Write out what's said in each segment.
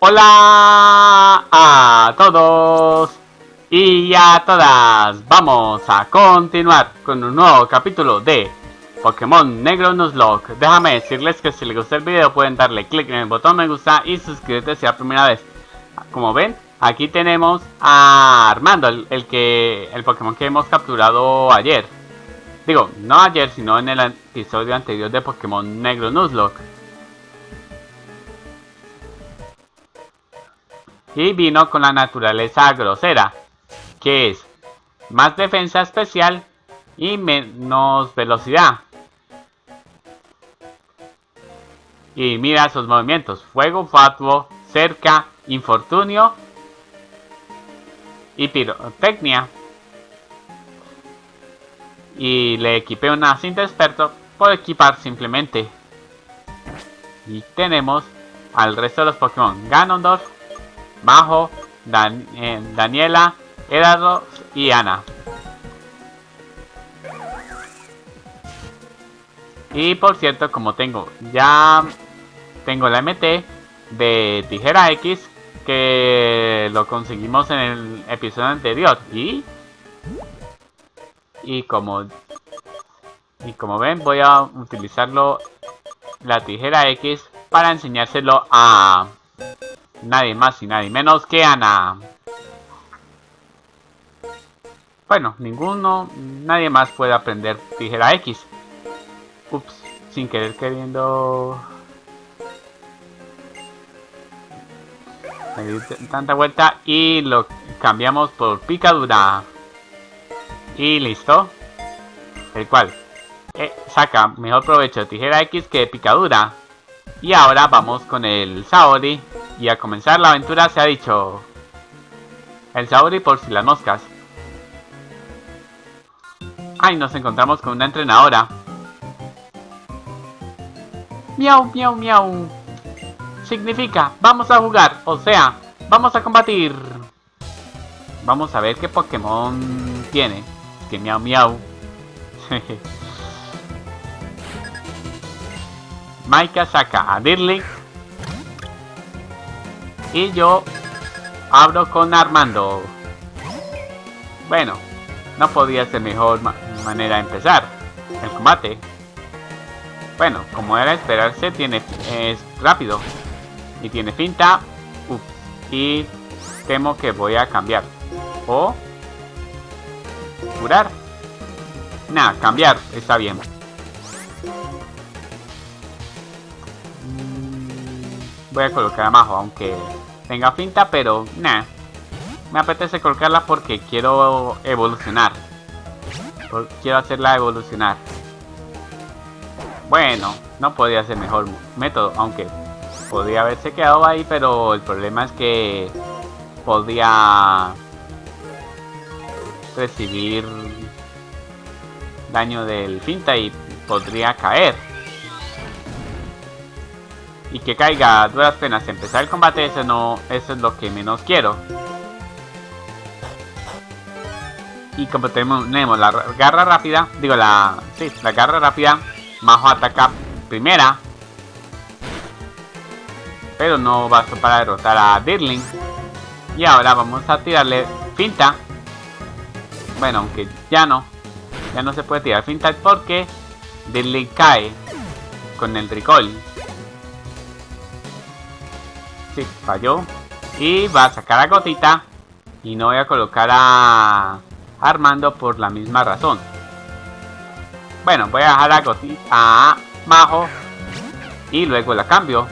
Hola a todos y a todas. Vamos a continuar con un nuevo capítulo de Pokémon Negro Nuzlocke. Déjame decirles que si les gustó el video pueden darle clic en el botón me gusta y suscribirte si es la primera vez. Como ven, aquí tenemos a Armando, el, que el Pokémon que hemos capturado ayer. Digo, no ayer, sino en el episodio anterior de Pokémon Negro Nuzlocke. Y vino con la naturaleza grosera, que es más defensa especial y menos velocidad. Y mira sus movimientos, fuego fatuo, cerca, infortunio y pirotecnia. Y le equipé una cinta experto por equipar simplemente. Y tenemos al resto de los Pokémon Ganondorf, Majo, eh, Daniela, Eduardo y Ana. Y por cierto, como tengo ya tengo la MT de Tijera X que lo conseguimos en el episodio anterior y y como y como ven voy a utilizarlo la tijera X para enseñárselo a Nadie más y nadie menos que Ana. Bueno, ninguno, nadie más puede aprender tijera X. Ups, sin querer queriendo... tanta vuelta y lo cambiamos por picadura. Y listo. El cual eh, saca mejor provecho de tijera X que de picadura. Y ahora vamos con el Saori y a comenzar la aventura se ha dicho... El Saori por si las moscas. Ay, nos encontramos con una entrenadora. Miau, miau, miau. Significa, vamos a jugar, o sea, vamos a combatir. Vamos a ver qué Pokémon tiene. Que miau, miau. Maika saca a Dirling y yo abro con Armando. Bueno, no podía ser mejor manera de empezar el combate. Bueno, como era esperarse, tiene es rápido y tiene finta. y temo que voy a cambiar. O curar. Nada, cambiar está bien. Mm, voy a colocar a Majo, aunque tenga finta, pero nah. Me apetece colocarla porque quiero evolucionar. Quiero hacerla evolucionar. Bueno, no podía ser mejor método, aunque podría haberse quedado ahí, pero el problema es que podía recibir daño del finta y podría caer y que caiga a duras penas empezar el combate, eso no, eso es lo que menos quiero. Y como tenemos la garra rápida, digo la, sí, la garra rápida, Majo ataca primera. Pero no basta para derrotar a Dirling. Y ahora vamos a tirarle finta. Bueno, aunque ya no. Ya no se puede tirar finta porque Dirling cae con el Falló. Y va a sacar a Gotita. Y no voy a colocar a Armando por la misma razón. Bueno, voy a dejar a Gotita, a Majo. Y luego la cambio.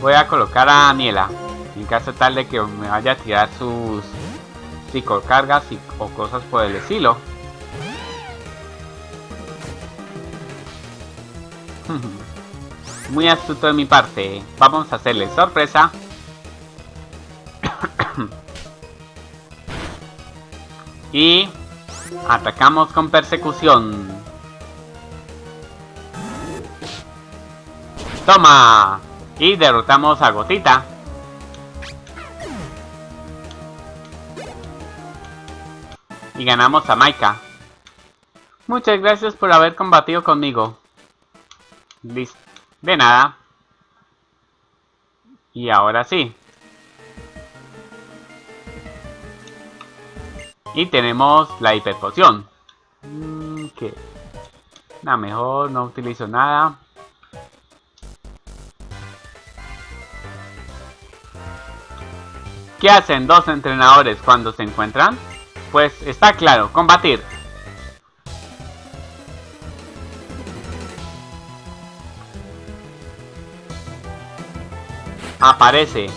Voy a colocar a Aniela. En caso tal de que me vaya a tirar sus psicocargas y, o cosas por el estilo. Muy astuto de mi parte. Vamos a hacerle sorpresa. y atacamos con persecución. ¡Toma! Y derrotamos a Gotita. Y ganamos a Maika. Muchas gracias por haber combatido conmigo. Listo. De nada. Y ahora sí. Y tenemos la hiperpoción. Mm, que Nada, mejor no utilizo nada. ¿Qué hacen dos entrenadores cuando se encuentran? Pues está claro, combatir. Aparece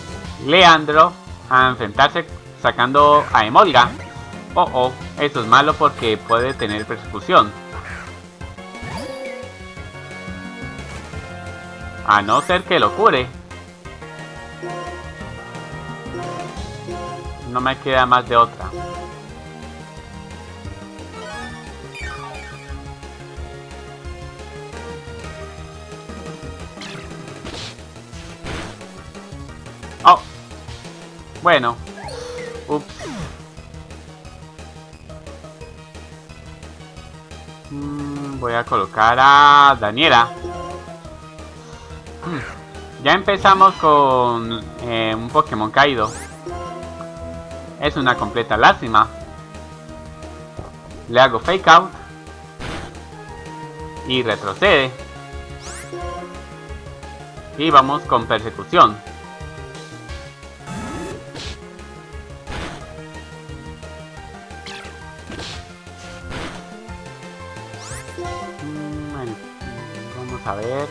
Leandro a enfrentarse sacando a Emolga. Oh, oh, eso es malo porque puede tener persecución. A no ser que lo cure. No me queda más de otra. Bueno. Ups. Mm, voy a colocar a Daniela. Hmm. Ya empezamos con eh, un Pokémon caído. Es una completa lástima. Le hago fake out. Y retrocede. Y vamos con persecución. A ver.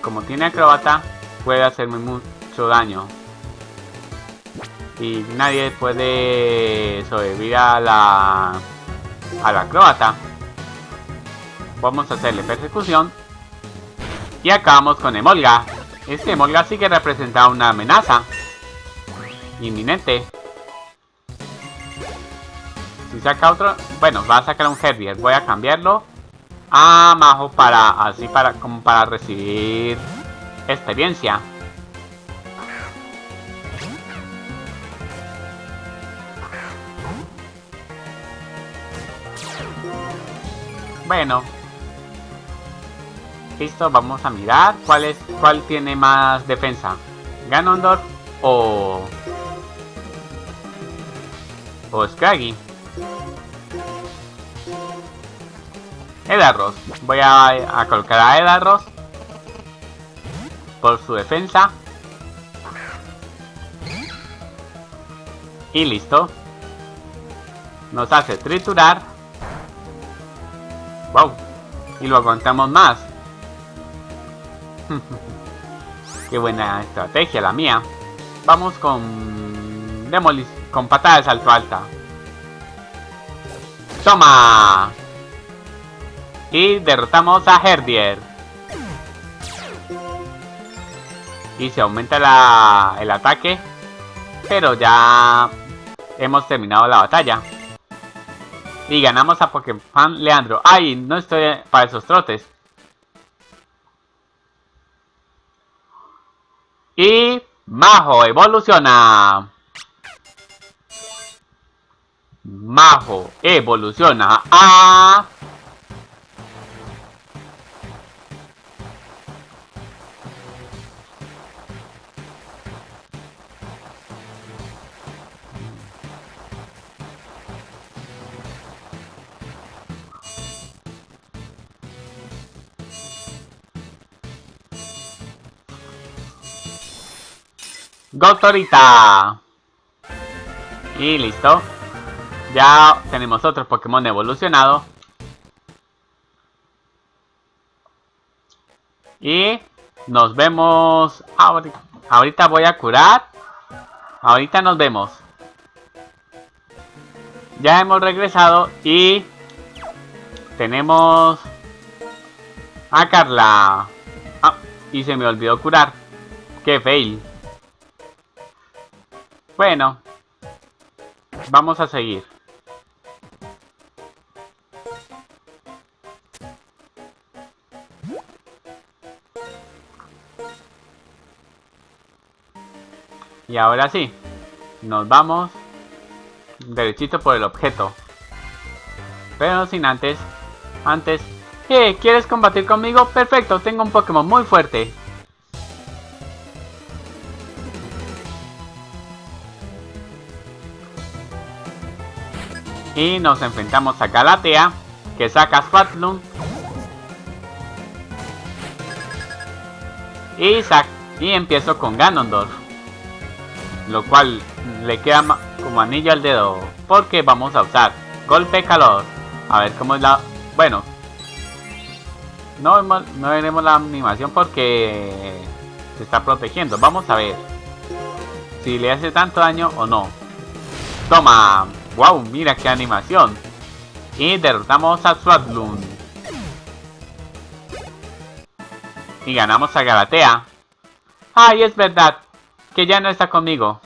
Como tiene acrobata, puede hacerme mucho daño. Y nadie puede sobrevivir a la, a la acrobata. Vamos a hacerle persecución. Y acabamos con Emolga. Este Emolga sí que representa una amenaza. Inminente. Si saca otro... Bueno, va a sacar un Herbier. Voy a cambiarlo a Majo para... Así para... Como para recibir experiencia. Bueno. Listo, vamos a mirar cuál es cuál tiene más defensa. Ganondorf o o Scraggy. Edarros. Voy a, colocar a Edarros por su defensa. Y listo. Nos hace triturar. Wow. Y lo aguantamos más. Qué buena estrategia la mía. Vamos con... Demolis con patada de salto alta. ¡Toma! Y derrotamos a Herdier. Y se aumenta la, el ataque. Pero ya hemos terminado la batalla. Y ganamos a Pokémon Leandro. ¡Ay! No estoy para esos trotes. Y Majo evoluciona. Majo evoluciona a... Gotorita. Y listo. Ya tenemos otro Pokémon evolucionado. Y nos vemos ahorita. Ahorita voy a curar. Ahorita nos vemos. Ya hemos regresado y tenemos a Carla. Ah, y se me olvidó curar. Qué fail. Bueno, vamos a seguir. Y ahora sí, nos vamos derechito por el objeto. Pero sin antes, antes ¿Qué? ¿Quieres combatir conmigo? Perfecto, tengo un Pokémon muy fuerte. Y nos enfrentamos a Galatea, que saca Swatlum. Y, y empiezo con Ganondorf. Lo cual le queda como anillo al dedo. Porque vamos a usar golpe calor. A ver cómo es la... Bueno. No, no veremos la animación porque se está protegiendo. Vamos a ver si le hace tanto daño o no. Toma. ¡Wow! Mira qué animación. Y derrotamos a Swatlum. Y ganamos a Galatea. ¡Ay, es verdad! Que ya no está conmigo.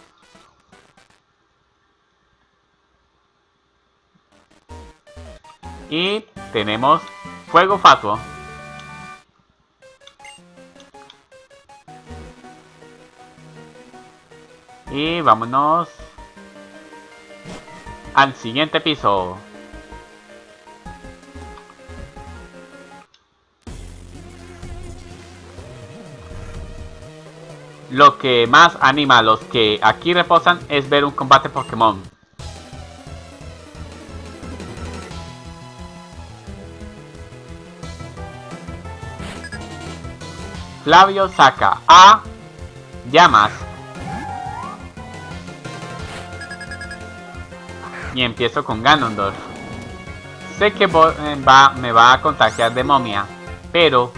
Y tenemos Fuego Fatuo. Y vámonos al siguiente piso. Lo que más anima a los que aquí reposan es ver un combate Pokémon. Flavio saca a Llamas y empiezo con Ganondorf. Sé que eh, me va a contagiar de momia, pero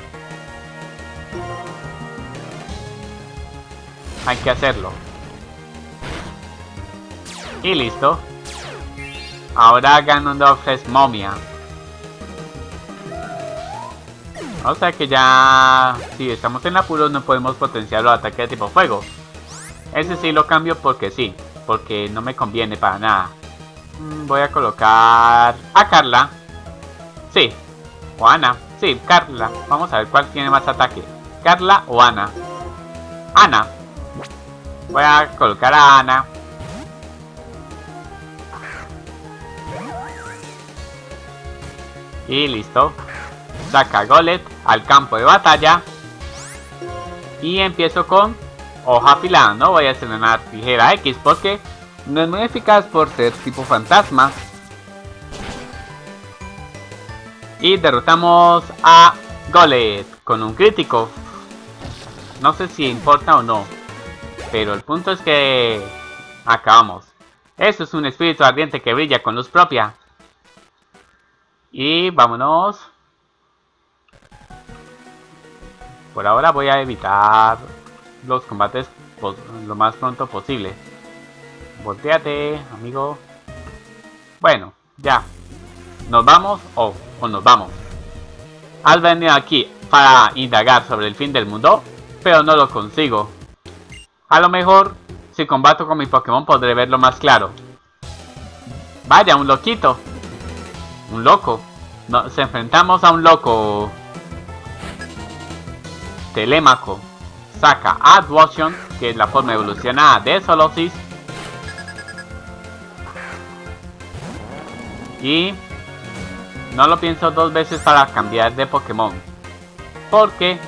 hay que hacerlo. Y listo. Ahora Ganondorf es momia. O sea que ya... Si estamos en apuros no podemos potenciar los ataques de tipo fuego. Ese sí lo cambio porque sí. Porque no me conviene para nada. Mm, voy a colocar a Carla. Sí. O Ana. Sí, Carla. Vamos a ver cuál tiene más ataque. Carla o Ana. Ana. Voy a colocar a Ana. Y listo. Saca Golet al campo de batalla. Y empiezo con hoja afilada. No voy a estrenar tijera X porque no es muy eficaz por ser tipo fantasma. Y derrotamos a Golet con un crítico. No sé si importa o no. Pero el punto es que acabamos. Eso es un espíritu ardiente que brilla con luz propia. Y vámonos. Por ahora voy a evitar los combates lo más pronto posible. Volteate, amigo. Bueno, ya. ¿Nos vamos o, o nos vamos? Has venido aquí para indagar sobre el fin del mundo, pero no lo consigo. A lo mejor, si combato con mi Pokémon podré verlo más claro. Vaya, un loquito. Un loco. Nos enfrentamos a un loco. Telémaco. Saca Adwashion, que es la forma evolucionada de Solosis. Y no lo pienso dos veces para cambiar de Pokémon. Porque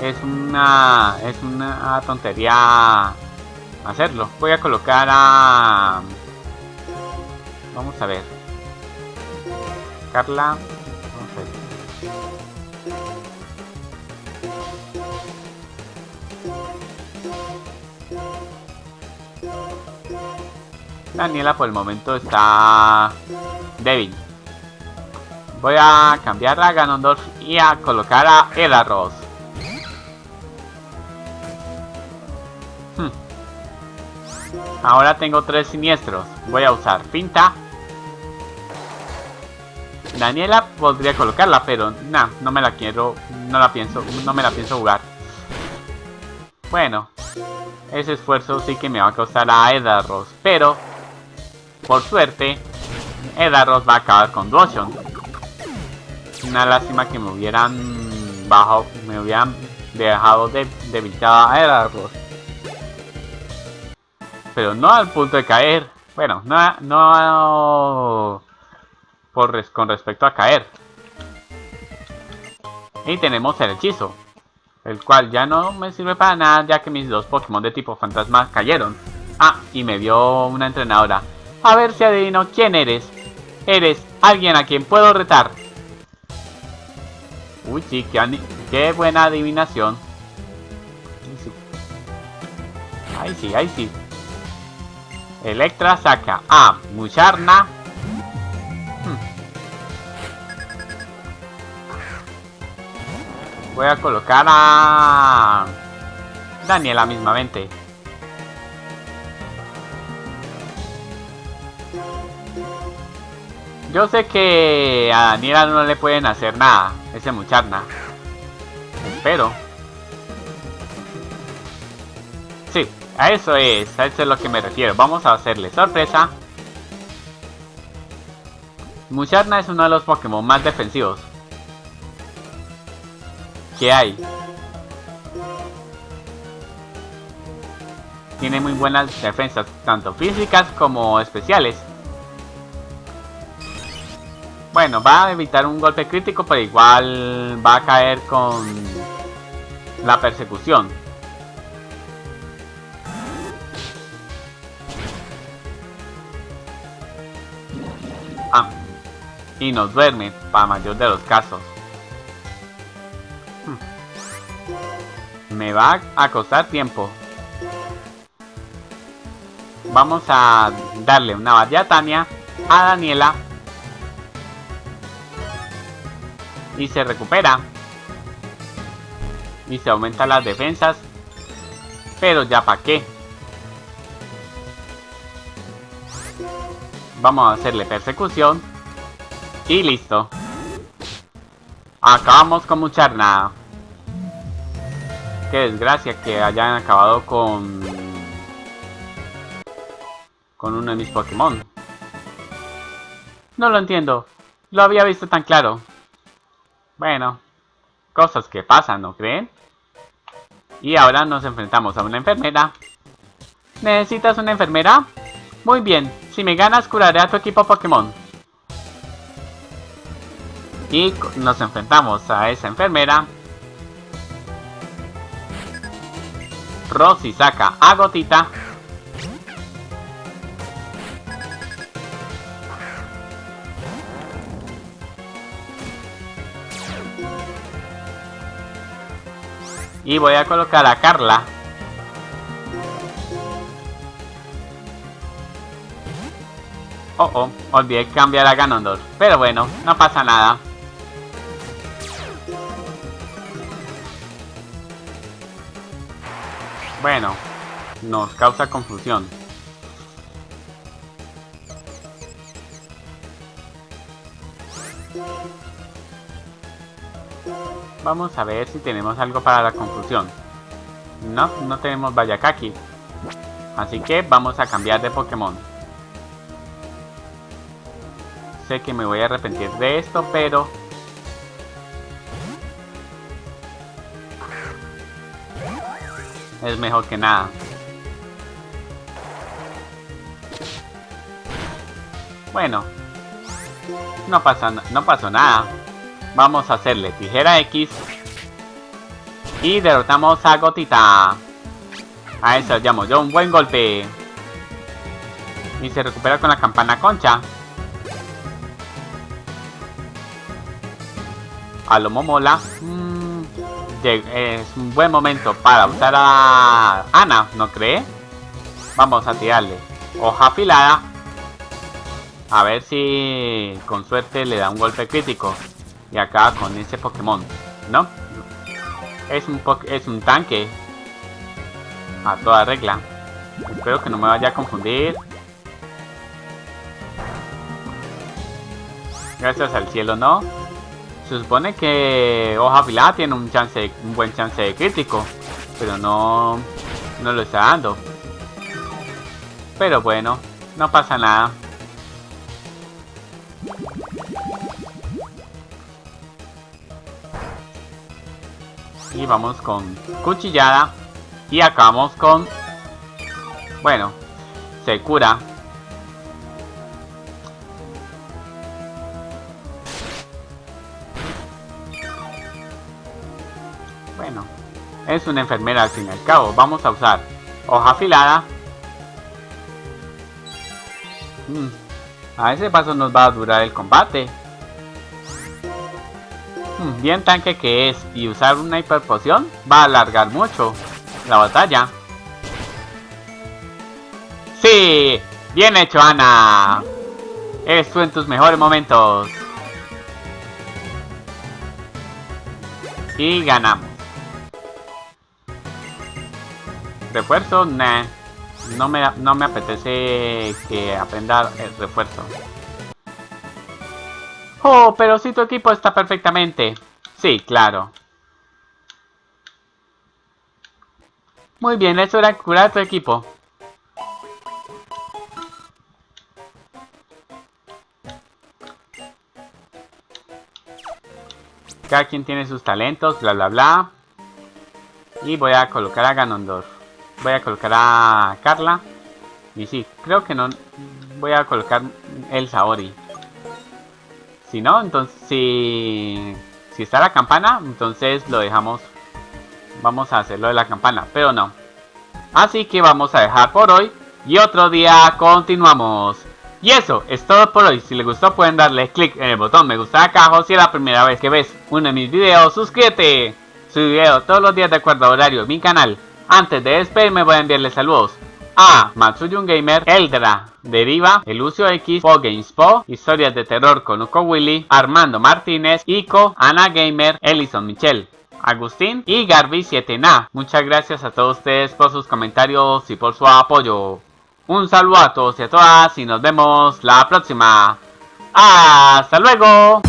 es una es una tontería hacerlo. Voy a colocar a vamos a ver. Carla, vamos a. Daniela por el momento está débil. Voy a cambiar a Ganondorf y a colocar a Edaros. Hmm. Ahora tengo tres siniestros. Voy a usar Pinta. Daniela podría colocarla, pero no, no me la quiero, no la pienso, no me la pienso jugar. Bueno, ese esfuerzo sí que me va a costar a Edaros, pero por suerte, Edaros va a acabar con Dwotion. Una lástima que me hubieran bajado, me hubieran dejado de, debilitada a Edaros. Pero no al punto de caer. Bueno, no, no por con respecto a caer. Y tenemos el hechizo. El cual ya no me sirve para nada ya que mis dos Pokémon de tipo fantasma cayeron. Ah, y me dio una entrenadora. A ver si adivino quién eres. Eres alguien a quien puedo retar. Uy, sí, qué, buena adivinación. Ahí sí, ahí sí. Electra saca a Mucharna. Hmm. Voy a colocar a Daniela mismamente. Yo sé que a Daniela no le pueden hacer nada, ese Mucharna. Espero. Sí, a eso es, a eso es lo que me refiero. Vamos a hacerle sorpresa. Mucharna es uno de los Pokémon más defensivos que hay. Tiene muy buenas defensas, tanto físicas como especiales. Bueno, va a evitar un golpe crítico, pero igual va a caer con la persecución. Ah, y nos duerme, para mayor de los casos. Hmm. Me va a costar tiempo. Vamos a darle una Tania a Daniela. Y se recupera. Y se aumentan las defensas. Pero ya para qué. Vamos a hacerle persecución. Y listo. Acabamos con Mucharna. Qué desgracia que hayan acabado con... Con uno de mis Pokémon. No lo entiendo. Lo había visto tan claro. Bueno. Cosas que pasan, ¿no creen? Y ahora nos enfrentamos a una enfermera. ¿Necesitas una enfermera? Muy bien. Si me ganas, curaré a tu equipo Pokémon. Y nos enfrentamos a esa enfermera. Rosy saca a Gotita. Y voy a colocar a Carla. Oh, oh, olvidé cambiar a Ganondorf. Pero bueno, no pasa nada. Bueno, nos causa confusión. Vamos a ver si tenemos algo para la confusión. No, no tenemos Bayakaki. Así que vamos a cambiar de Pokémon. Sé que me voy a arrepentir de esto, pero es mejor que nada. Bueno, no pasa, no pasó nada. Vamos a hacerle tijera X y derrotamos a Gotita. A eso llamo yo un buen golpe. Y se recupera con la campana concha. A lo momola es un buen momento para usar a Ana, ¿no cree? Vamos a tirarle hoja afilada. A ver si con suerte le da un golpe crítico. Y acá con ese Pokémon. ¿No? Es un, es un tanque. A toda regla. Espero que no me vaya a confundir. Gracias al cielo, ¿no? Se supone que hoja afilada tiene un chance, un buen chance de crítico, pero no, no lo está dando. Pero bueno, no pasa nada. Y vamos con cuchillada. Y acabamos con... Bueno, se cura Bueno, es una enfermera al fin y al cabo. Vamos a usar hoja afilada. Mm, a ese paso nos va a durar el combate. Bien tanque que es y usar una hiperpoción va a alargar mucho la batalla. ¡Sí! ¡Bien hecho, Ana! Eres tú en tus mejores momentos. Y ganamos. Refuerzo, nah. No me, no me apetece que aprenda el refuerzo. Oh, pero si tu equipo está perfectamente. Sí, claro. Muy bien, eso era curar tu equipo. Cada quien tiene sus talentos, bla bla bla. Y voy a colocar a Ganondorf. Voy a colocar a Carla. Y sí, creo que no... Voy a colocar el Saori. Si no, entonces... Si, si está la campana, entonces lo dejamos... Vamos a hacerlo de la campana, pero no. Así que vamos a dejar por hoy. Y otro día continuamos. Y eso es todo por hoy. Si les gustó pueden darle click en el botón me gusta acá si es la primera vez que ves uno de mis videos. Suscríbete. Subo video todos los días de acuerdo a horario mi canal. Antes de despedirme voy a enviarles saludos a Matsuyun Gamer, Eldra, Deriva, Elucio X, Po Po, Historias de Terror con Uko Willy, Armando Martínez, Ico, Ana Gamer, Ellison Michel. Agustín y Garby7na. Muchas gracias a todos ustedes por sus comentarios y por su apoyo. Un saludo a todos y a todas y nos vemos la próxima. ¡Hasta luego!